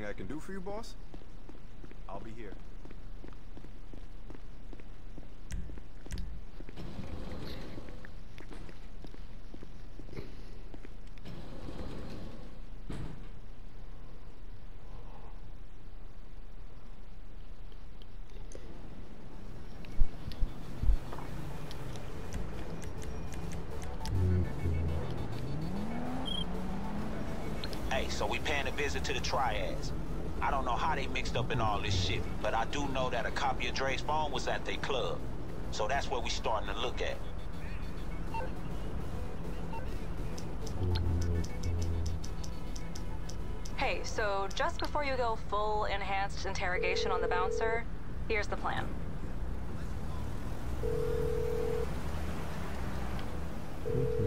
Anything I can do for you, boss? I'll be here. Hey, so we paying a visit to the triads. I don't know how they mixed up in all this shit, but I do know that a copy of Dre's phone was at their club. So that's where we starting to look at. Hey, so just before you go full enhanced interrogation on the bouncer, here's the plan.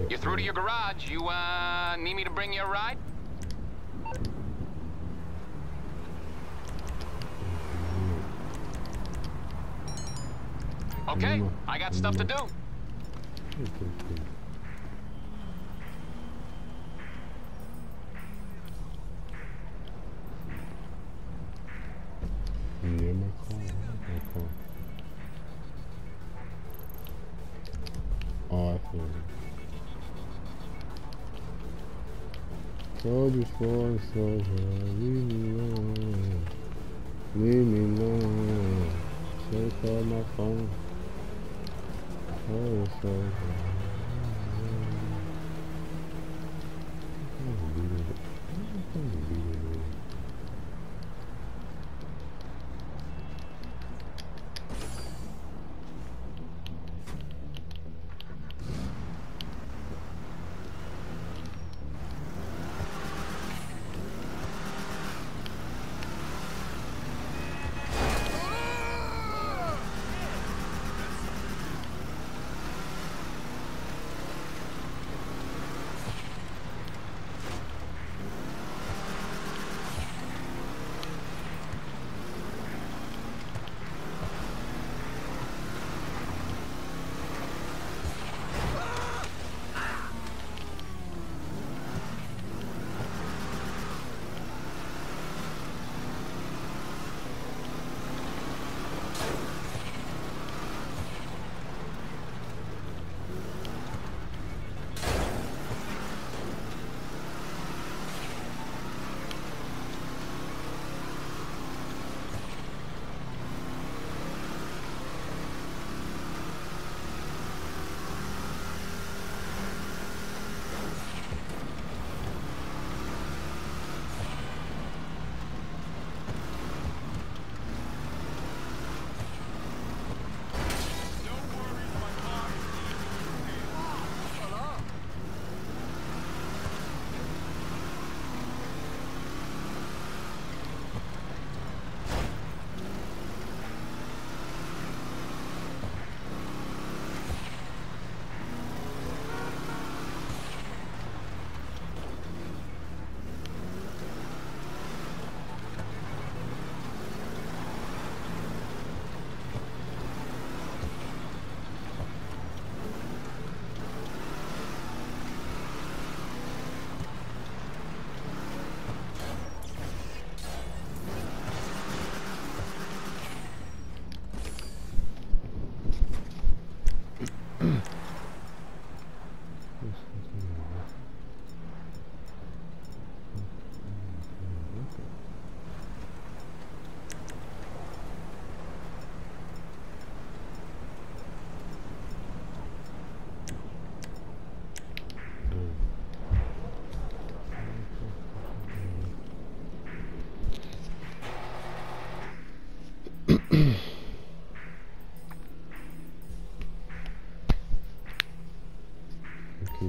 You're through to your garage. You, uh, need me to bring you a ride? Okay, I got stuff to do. Oh, it. Soldiers for soldier, leave me alone. Leave me alone. So call my phone. Oh, soldier.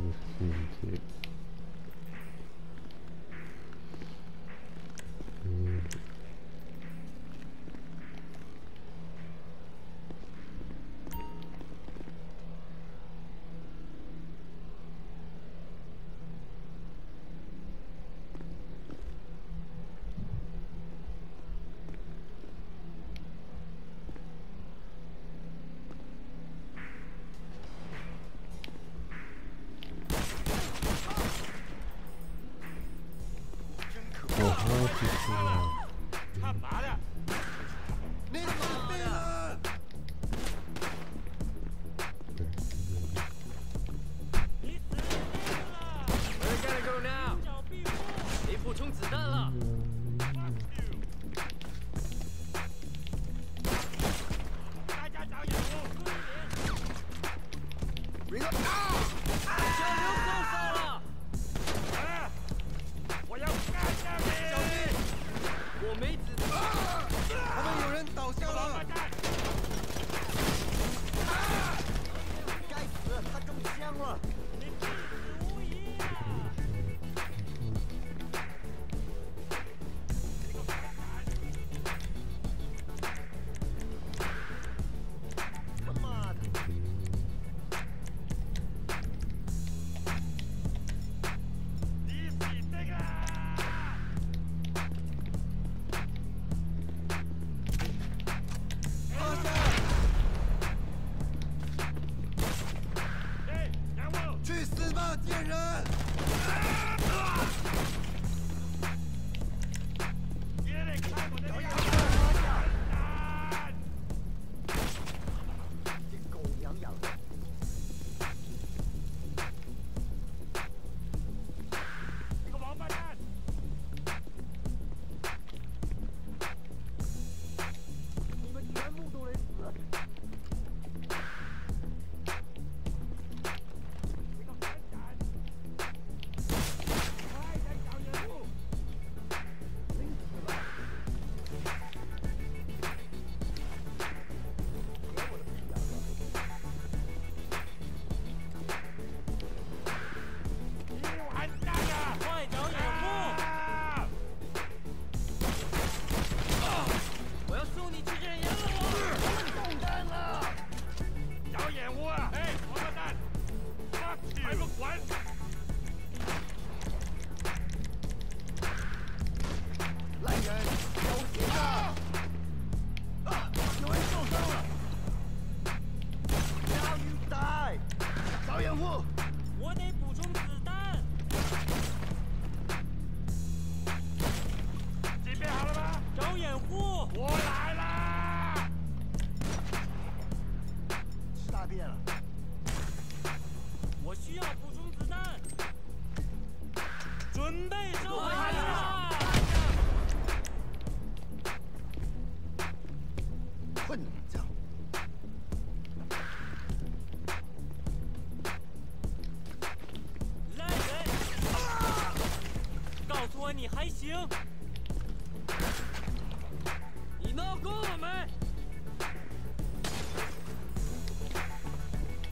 see you. 快去找他们他妈的我们有人倒下了。该死他中枪了。什么贱人。啊管你还行你闹够了没？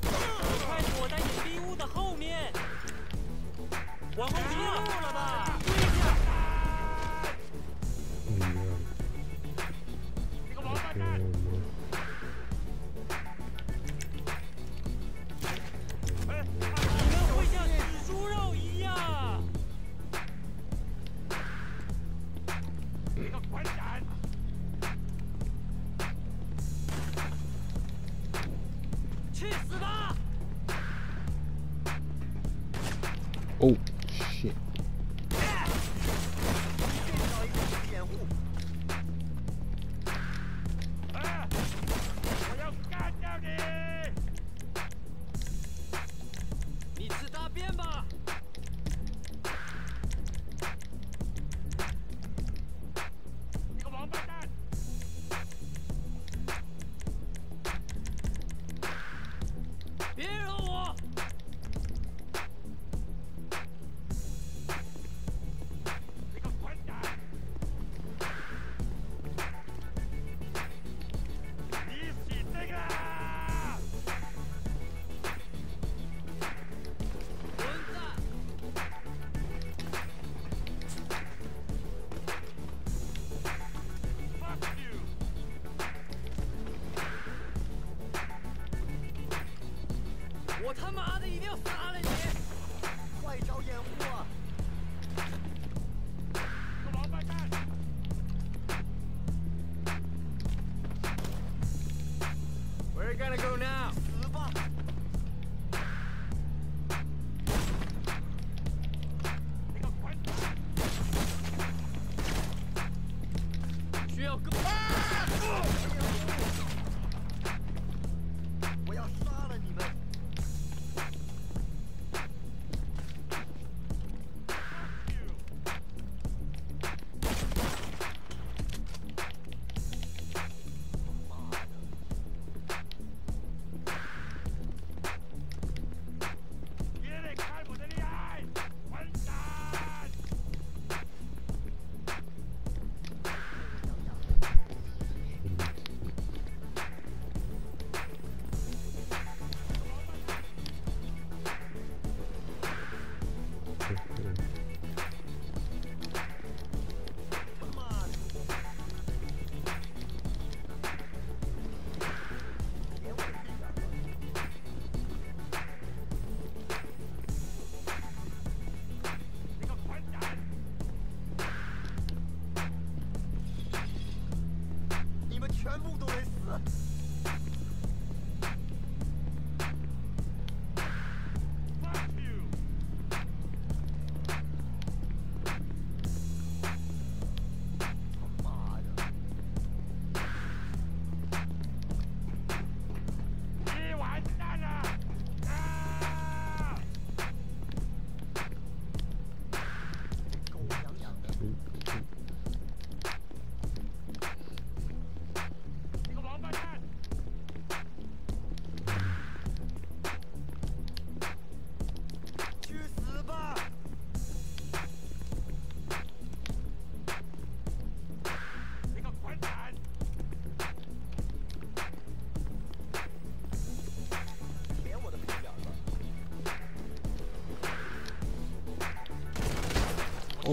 快躲在隐蔽屋的后面往后撤了吧？快点。去死吧。哦。他妈的一定要杀了你快找掩护啊王八蛋 where are you gonna go now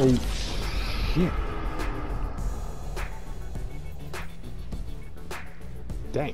Oh, shit. Dang.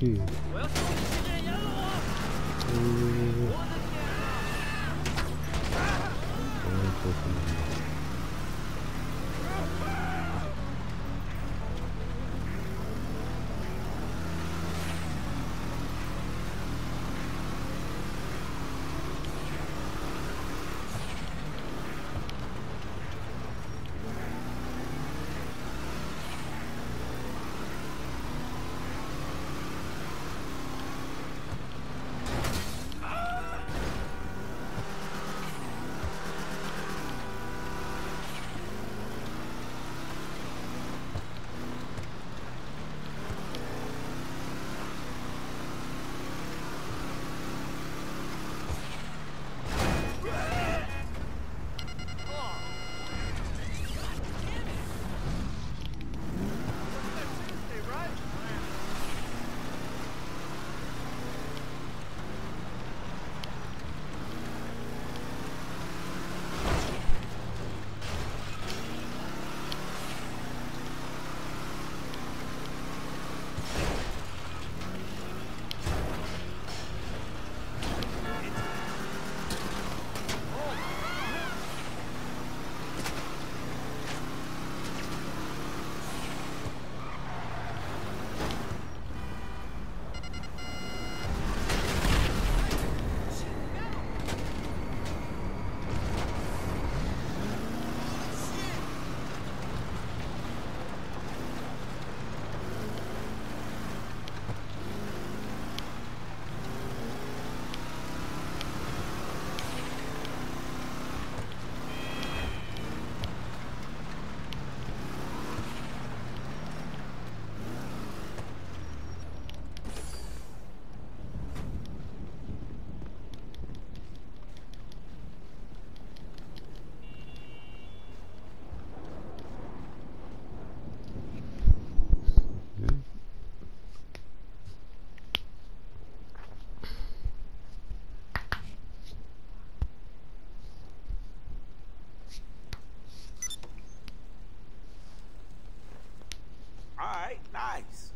绿 guys.